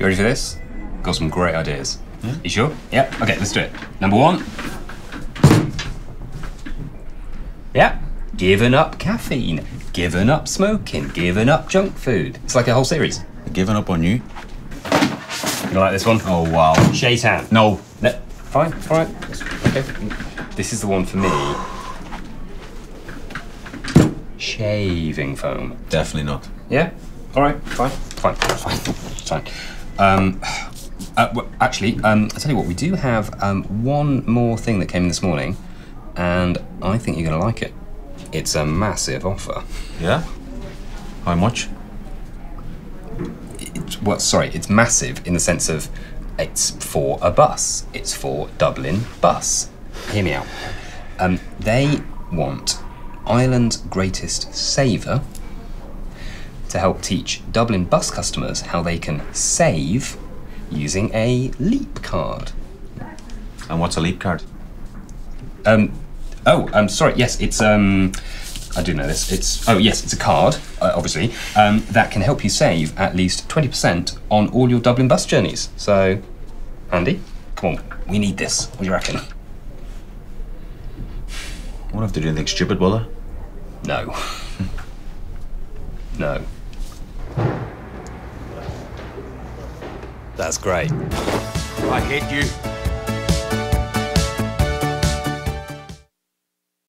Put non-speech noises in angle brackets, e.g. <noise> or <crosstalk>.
You ready for this? Got some great ideas. You sure? Yep. Okay, let's do it. Number one. Yeah. Given up caffeine. Given up smoking. Given up junk food. It's like a whole series. Giving up on you? You like this one? Oh wow. Shaitan. No. No. Fine. All right. Okay. This is the one for me. Shaving foam. Definitely not. Yeah. All right. Fine. Fine. Fine. Fine. Um, uh, well, actually, um, I tell you what, we do have um, one more thing that came in this morning, and I think you're going to like it. It's a massive offer. Yeah? How much? It's, well, sorry, it's massive in the sense of it's for a bus. It's for Dublin Bus. Hear me out. Um, they want Ireland's greatest saver to help teach Dublin bus customers how they can save using a leap card. And what's a leap card? Um, oh, I'm sorry. Yes, it's um, I do know this. It's oh yes, it's a card, uh, obviously, um, that can help you save at least twenty percent on all your Dublin bus journeys. So, Andy, come on, we need this. What do you reckon? What if they do anything stupid, will they? No. <laughs> no. That's great. I hate you.